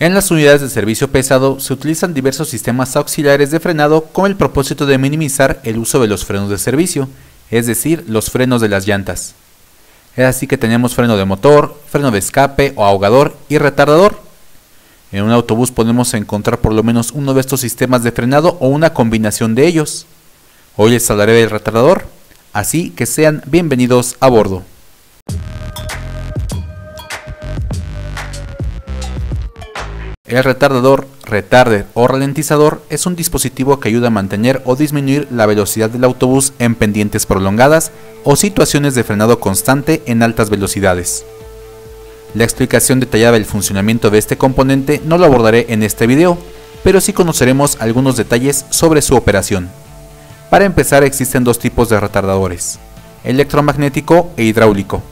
En las unidades de servicio pesado se utilizan diversos sistemas auxiliares de frenado con el propósito de minimizar el uso de los frenos de servicio, es decir, los frenos de las llantas. Es así que tenemos freno de motor, freno de escape o ahogador y retardador. En un autobús podemos encontrar por lo menos uno de estos sistemas de frenado o una combinación de ellos. Hoy les hablaré del retardador, así que sean bienvenidos a bordo. El retardador, retarder o ralentizador es un dispositivo que ayuda a mantener o disminuir la velocidad del autobús en pendientes prolongadas o situaciones de frenado constante en altas velocidades. La explicación detallada del funcionamiento de este componente no lo abordaré en este video, pero sí conoceremos algunos detalles sobre su operación. Para empezar existen dos tipos de retardadores, electromagnético e hidráulico.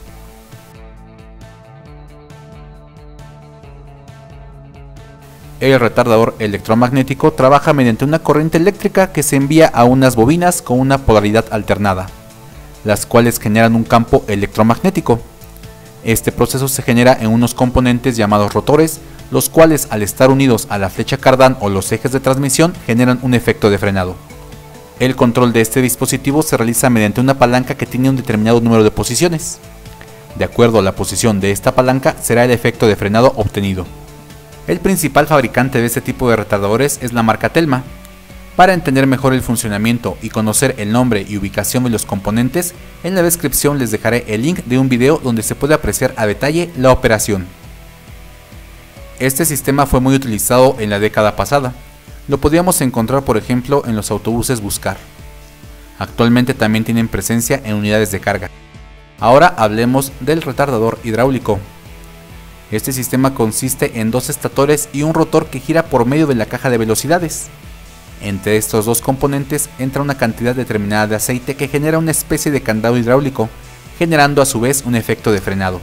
El retardador electromagnético trabaja mediante una corriente eléctrica que se envía a unas bobinas con una polaridad alternada, las cuales generan un campo electromagnético. Este proceso se genera en unos componentes llamados rotores, los cuales al estar unidos a la flecha cardán o los ejes de transmisión generan un efecto de frenado. El control de este dispositivo se realiza mediante una palanca que tiene un determinado número de posiciones. De acuerdo a la posición de esta palanca será el efecto de frenado obtenido. El principal fabricante de este tipo de retardadores es la marca Telma. Para entender mejor el funcionamiento y conocer el nombre y ubicación de los componentes, en la descripción les dejaré el link de un video donde se puede apreciar a detalle la operación. Este sistema fue muy utilizado en la década pasada. Lo podíamos encontrar por ejemplo en los autobuses Buscar. Actualmente también tienen presencia en unidades de carga. Ahora hablemos del retardador hidráulico. Este sistema consiste en dos estatores y un rotor que gira por medio de la caja de velocidades. Entre estos dos componentes entra una cantidad determinada de aceite que genera una especie de candado hidráulico, generando a su vez un efecto de frenado.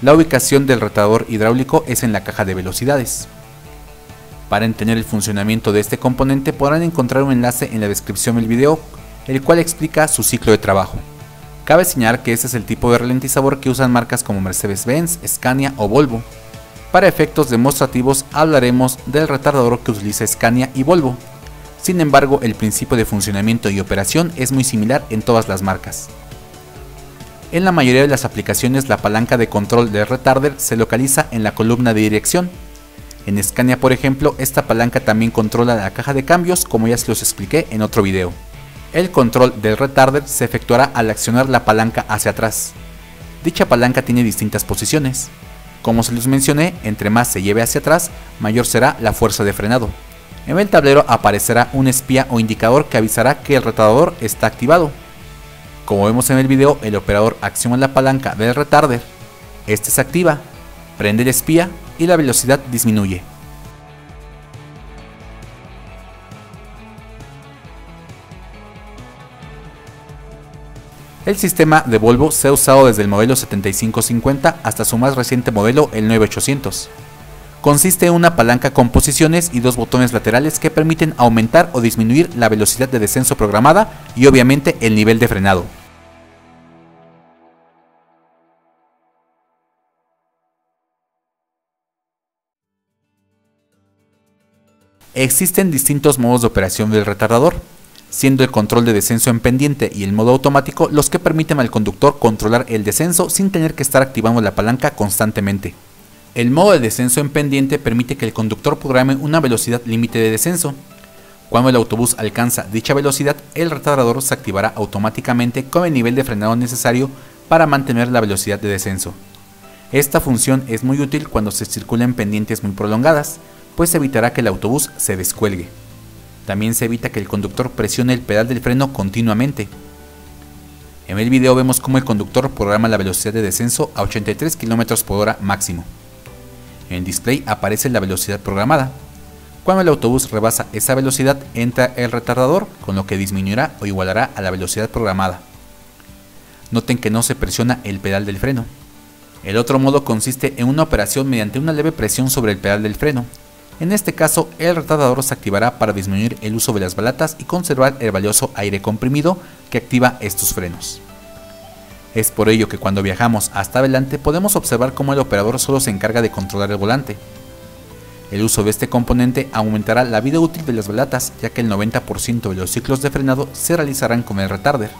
La ubicación del retardador hidráulico es en la caja de velocidades. Para entender el funcionamiento de este componente podrán encontrar un enlace en la descripción del video, el cual explica su ciclo de trabajo. Cabe señalar que este es el tipo de ralentizador que usan marcas como Mercedes-Benz, Scania o Volvo. Para efectos demostrativos hablaremos del retardador que utiliza Scania y Volvo. Sin embargo, el principio de funcionamiento y operación es muy similar en todas las marcas. En la mayoría de las aplicaciones la palanca de control del retarder se localiza en la columna de dirección. En Scania por ejemplo, esta palanca también controla la caja de cambios como ya se los expliqué en otro video. El control del retarder se efectuará al accionar la palanca hacia atrás. Dicha palanca tiene distintas posiciones. Como se les mencioné, entre más se lleve hacia atrás, mayor será la fuerza de frenado. En el tablero aparecerá un espía o indicador que avisará que el retardador está activado. Como vemos en el video, el operador acciona la palanca del retarder. Este se activa, prende el espía y la velocidad disminuye. El sistema de Volvo se ha usado desde el modelo 7550 hasta su más reciente modelo, el 9800. Consiste en una palanca con posiciones y dos botones laterales que permiten aumentar o disminuir la velocidad de descenso programada y obviamente el nivel de frenado. Existen distintos modos de operación del retardador siendo el control de descenso en pendiente y el modo automático los que permiten al conductor controlar el descenso sin tener que estar activando la palanca constantemente. El modo de descenso en pendiente permite que el conductor programe una velocidad límite de descenso. Cuando el autobús alcanza dicha velocidad, el retardador se activará automáticamente con el nivel de frenado necesario para mantener la velocidad de descenso. Esta función es muy útil cuando se circula en pendientes muy prolongadas, pues evitará que el autobús se descuelgue. También se evita que el conductor presione el pedal del freno continuamente. En el video vemos cómo el conductor programa la velocidad de descenso a 83 km por hora máximo. En el display aparece la velocidad programada. Cuando el autobús rebasa esa velocidad entra el retardador, con lo que disminuirá o igualará a la velocidad programada. Noten que no se presiona el pedal del freno. El otro modo consiste en una operación mediante una leve presión sobre el pedal del freno, en este caso, el retardador se activará para disminuir el uso de las balatas y conservar el valioso aire comprimido que activa estos frenos. Es por ello que cuando viajamos hasta adelante podemos observar cómo el operador solo se encarga de controlar el volante. El uso de este componente aumentará la vida útil de las balatas, ya que el 90% de los ciclos de frenado se realizarán con el retarder,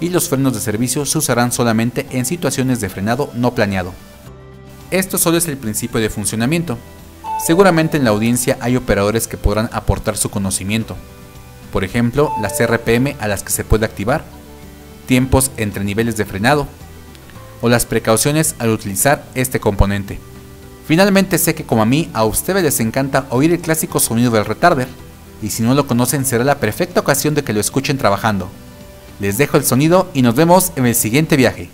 y los frenos de servicio se usarán solamente en situaciones de frenado no planeado. Esto solo es el principio de funcionamiento. Seguramente en la audiencia hay operadores que podrán aportar su conocimiento, por ejemplo las RPM a las que se puede activar, tiempos entre niveles de frenado, o las precauciones al utilizar este componente. Finalmente sé que como a mí, a ustedes les encanta oír el clásico sonido del retarder, y si no lo conocen será la perfecta ocasión de que lo escuchen trabajando. Les dejo el sonido y nos vemos en el siguiente viaje.